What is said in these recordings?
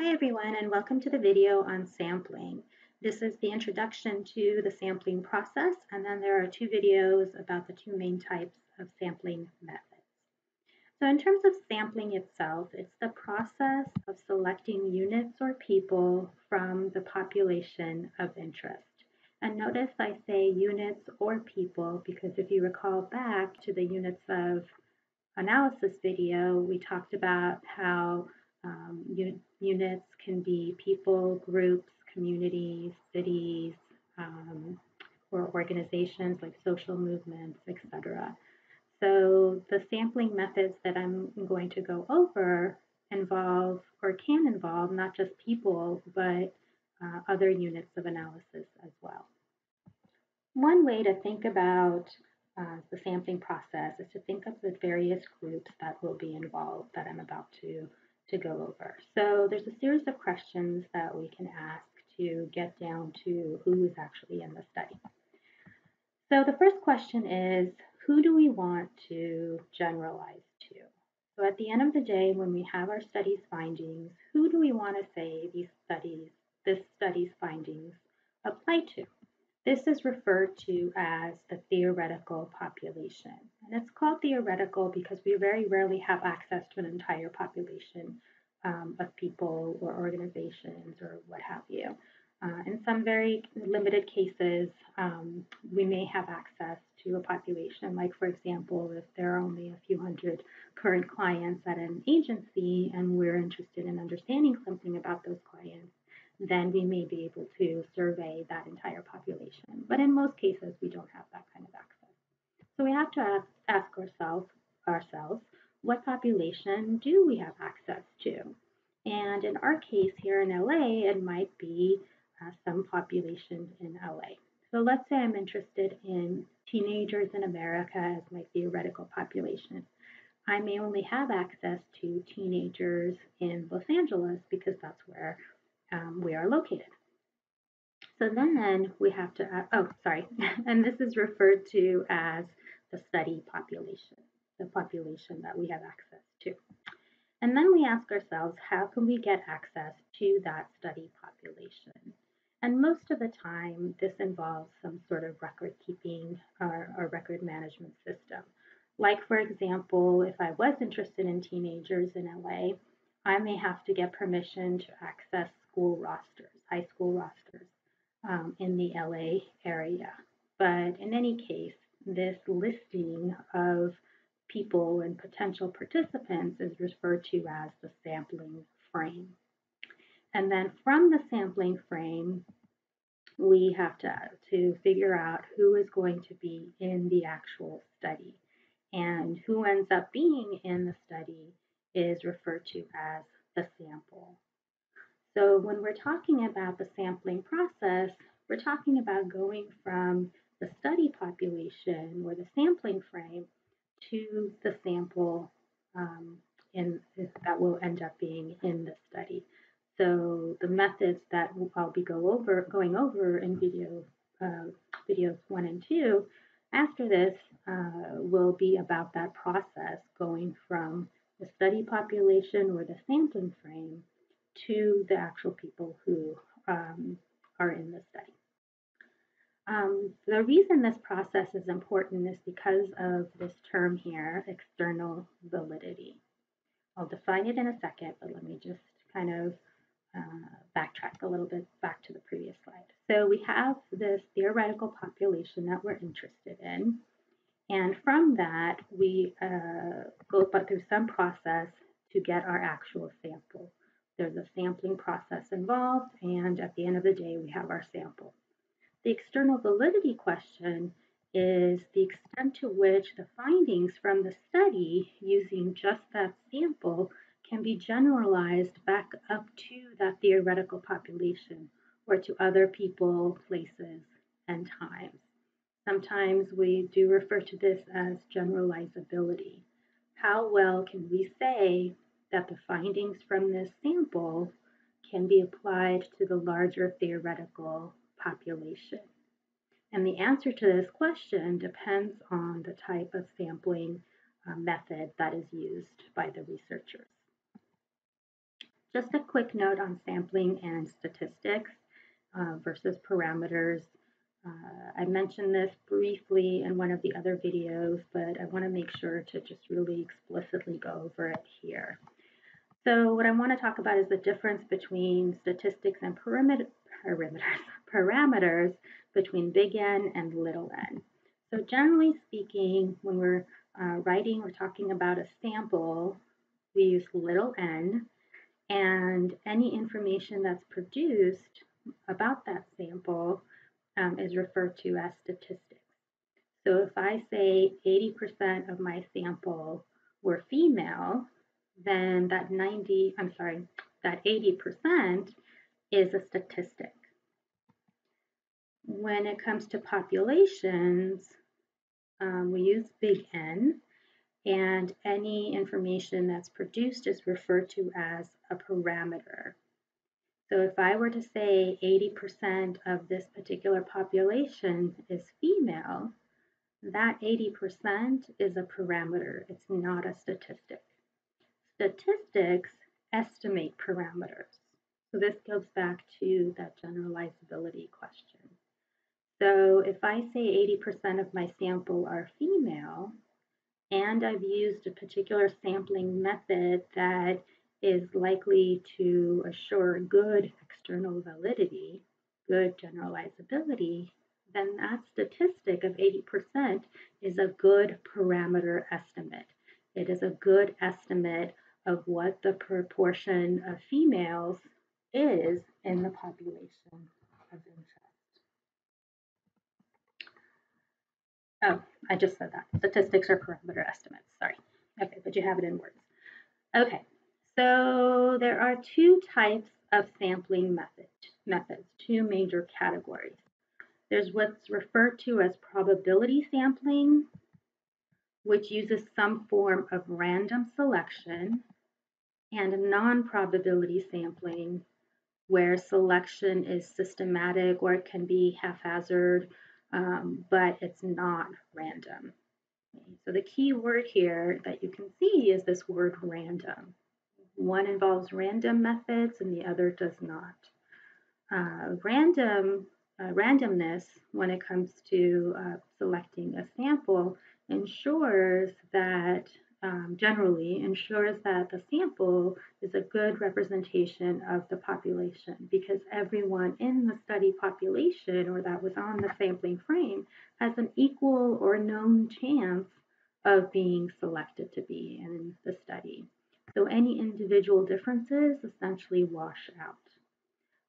Hi everyone and welcome to the video on sampling. This is the introduction to the sampling process and then there are two videos about the two main types of sampling methods. So in terms of sampling itself, it's the process of selecting units or people from the population of interest. And notice I say units or people because if you recall back to the units of analysis video, we talked about how um, units can be people, groups, communities, cities, um, or organizations like social movements, etc. So the sampling methods that I'm going to go over involve or can involve not just people, but uh, other units of analysis as well. One way to think about uh, the sampling process is to think of the various groups that will be involved that I'm about to to go over. So there's a series of questions that we can ask to get down to who is actually in the study. So the first question is, who do we want to generalize to? So at the end of the day, when we have our study's findings, who do we want to say these studies, this study's findings apply to? This is referred to as the theoretical population. And it's called theoretical because we very rarely have access to an entire population um, of people or organizations or what have you. Uh, in some very limited cases, um, we may have access to a population, like, for example, if there are only a few hundred current clients at an agency and we're interested in understanding something about those clients, then we may be able to survey that entire population. But in most cases, we don't have that kind of access. So we have to ask, ask ourselves, ourselves, what population do we have access to? And in our case here in LA, it might be uh, some population in LA. So let's say I'm interested in teenagers in America as my theoretical population. I may only have access to teenagers in Los Angeles because that's where um, we are located. So then we have to, uh, oh, sorry, and this is referred to as the study population, the population that we have access to. And then we ask ourselves, how can we get access to that study population? And most of the time, this involves some sort of record keeping or, or record management system. Like, for example, if I was interested in teenagers in LA, I may have to get permission to access school rosters, high school rosters um, in the LA area. But in any case, this listing of people and potential participants is referred to as the sampling frame. And then from the sampling frame, we have to, to figure out who is going to be in the actual study. And who ends up being in the study is referred to as the sample. So when we're talking about the sampling process, we're talking about going from the study population or the sampling frame to the sample um, in, that will end up being in the study. So the methods that I'll be go over, going over in video uh, videos one and two after this uh, will be about that process going from the study population or the sampling frame to the actual people who um, are in the study. Um, the reason this process is important is because of this term here, external validity. I'll define it in a second, but let me just kind of uh, backtrack a little bit back to the previous slide. So we have this theoretical population that we're interested in. And from that, we uh, go through some process to get our actual sample. There's a sampling process involved, and at the end of the day, we have our sample. The external validity question is the extent to which the findings from the study using just that sample can be generalized back up to that theoretical population or to other people, places, and times. Sometimes we do refer to this as generalizability. How well can we say that the findings from this sample can be applied to the larger theoretical population? And the answer to this question depends on the type of sampling uh, method that is used by the researchers. Just a quick note on sampling and statistics uh, versus parameters. Uh, I mentioned this briefly in one of the other videos, but I want to make sure to just really explicitly go over it here. So what I want to talk about is the difference between statistics and perimeter, perimeters, parameters between big N and little n. So generally speaking, when we're uh, writing or talking about a sample, we use little n, and any information that's produced about that sample um, is referred to as statistics. So if I say 80% of my sample were female, then that 90, I'm sorry, that 80% is a statistic. When it comes to populations, um, we use big N, and any information that's produced is referred to as a parameter. So if I were to say 80% of this particular population is female, that 80% is a parameter. It's not a statistic. Statistics estimate parameters. So this goes back to that generalizability question. So if I say 80% of my sample are female, and I've used a particular sampling method that is likely to assure good external validity, good generalizability, then that statistic of 80% is a good parameter estimate. It is a good estimate of what the proportion of females is in the population of interest. Oh, I just said that. Statistics are parameter estimates. Sorry. Okay, but you have it in words. Okay, so there are two types of sampling method, methods, two major categories. There's what's referred to as probability sampling, which uses some form of random selection, and non-probability sampling, where selection is systematic or it can be haphazard, um, but it's not random. So the key word here that you can see is this word random. One involves random methods and the other does not. Uh, random uh, randomness when it comes to uh, selecting a sample ensures that um, generally ensures that the sample is a good representation of the population because everyone in the study population or that was on the sampling frame has an equal or known chance of being selected to be in the study. So any individual differences essentially wash out.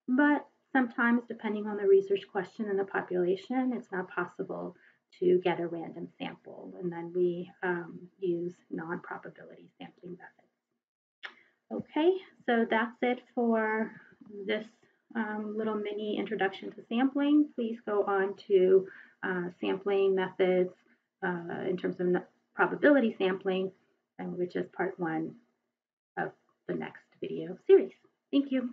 But sometimes, depending on the research question and the population, it's not possible to get a random sample, and then we um, use non-probability sampling methods. Okay, so that's it for this um, little mini introduction to sampling. Please go on to uh, sampling methods uh, in terms of probability sampling, which is part one of the next video series. Thank you.